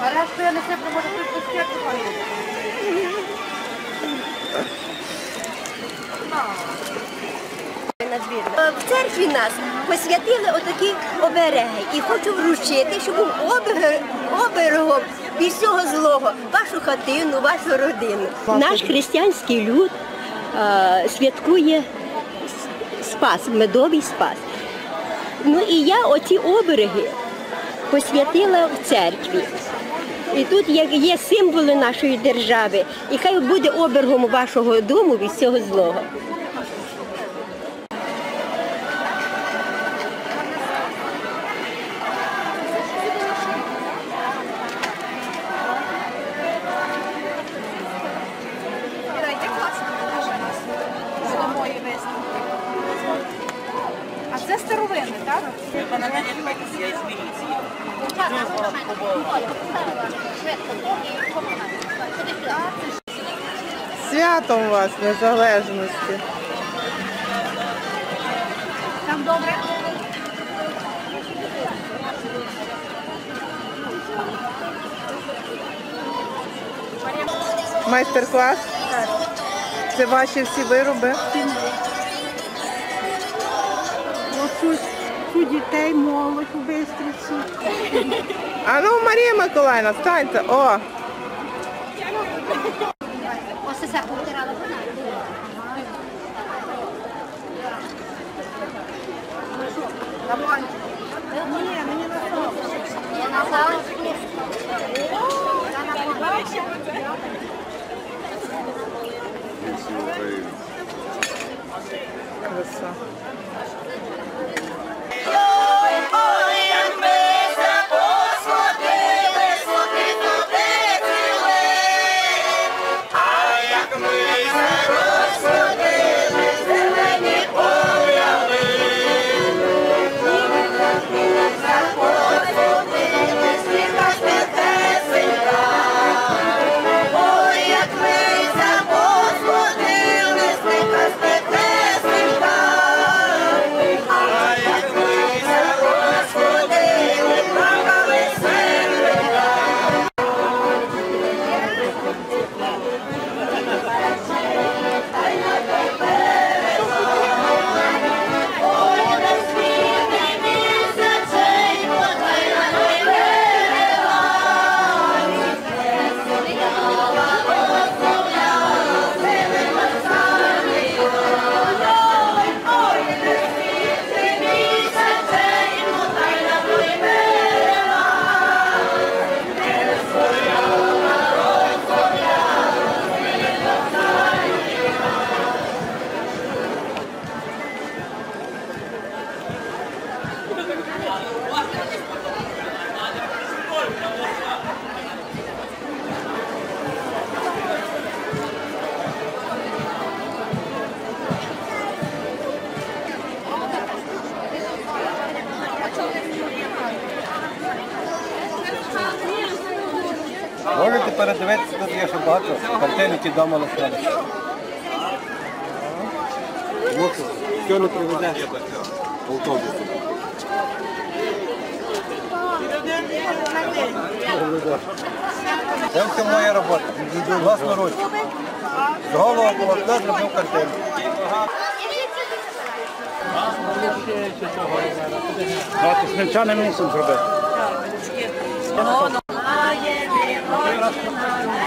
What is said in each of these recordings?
А решту я не все може тут пускати Е, В церкві нас посвятили отакі обереги і хочу вручити, щоб був оберегом від всього злого вашу хатину, вашу родину. Наш християнський люд е, святкує спас, медовий спас. Ну і я оці обереги посвятила в церкві. І тут є, символи нашої держави, і хай буде обергом вашого дому від цього злого. Святом вас незалежності. Там добре. Майстер-клас. Це ваші всі вироби. Оцю у дітей молодь у Бистриці. А ну, Марія Миколаївна, станьте. О, Це повтирала вона. Ні, мені на Я назад. краса. Передивитися, тут є ще багато картин, які вдома лишилися. Що не привезеш автобусом. Це все моя робота. Власноруч. З голого полотна зробив картину. Давайте смільчани мусимо зробити. Пані,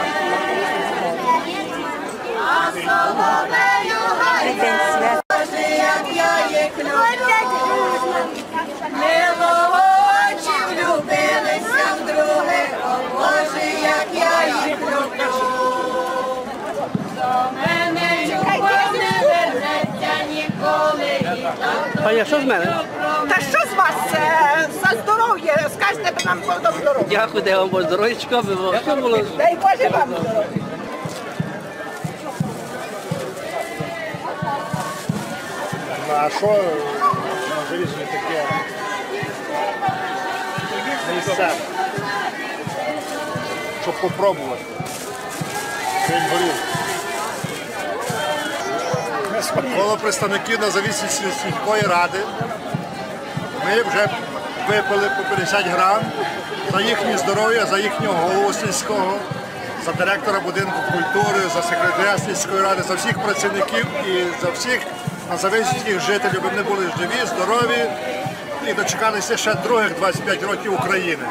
нам Бог здоров'я. Дякую, дай вам Боже здоров'ячко, ви все було. Дай Боже вам здоров'я. А що на Зарічні таке? Місцеве. Щоб попробувати. День горів. Коло представників незалежності сільської ради. Ми вже випили по 50 грам за їхнє здоров'я, за їхнього голову сільського, за директора будинку культури, за секретаря сільської ради, за всіх працівників і за всіх назавицьких жителів, щоб вони були живі, здорові і дочекалися ще других 25 років України.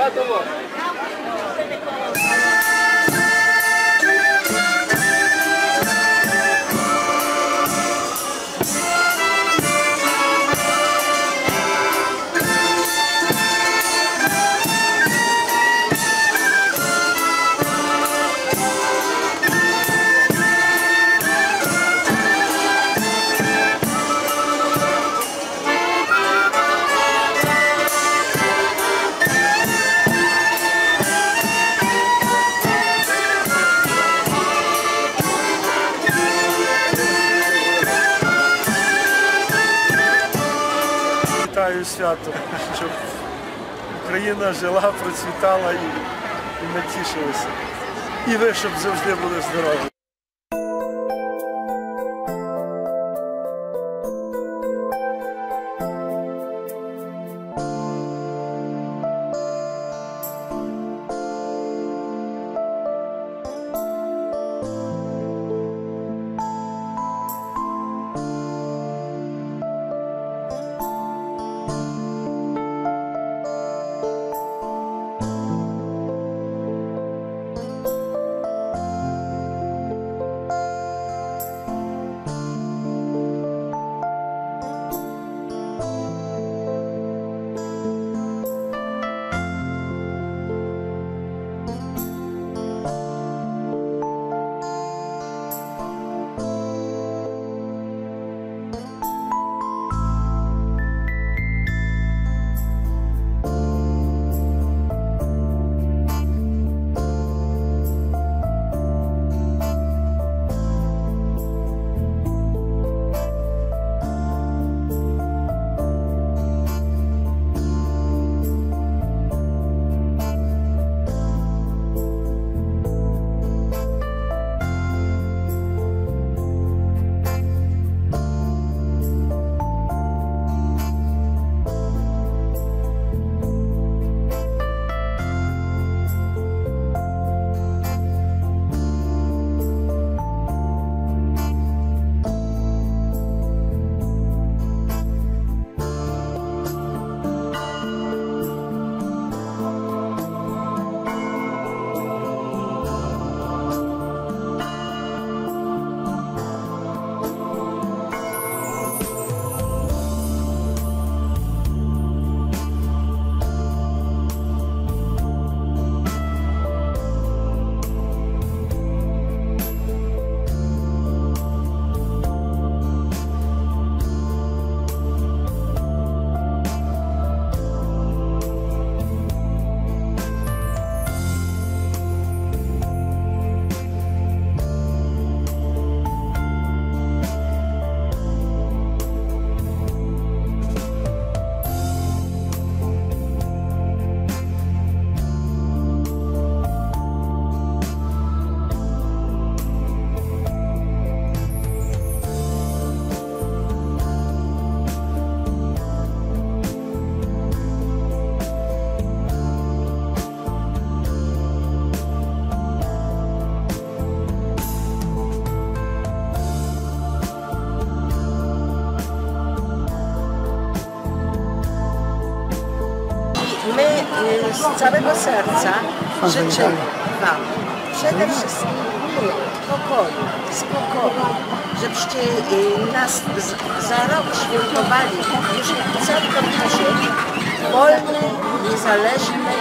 Obrigado, mano. Вітаю свято, щоб Україна жила, процвітала і ми тішилися. І ви, щоб завжди були здорові. Z całego serca życzymy Wam przede wszystkim miłego, pokoju, spokoju, żebyście y, nas za rok świętowali już całkowicie wolnej, niezależnej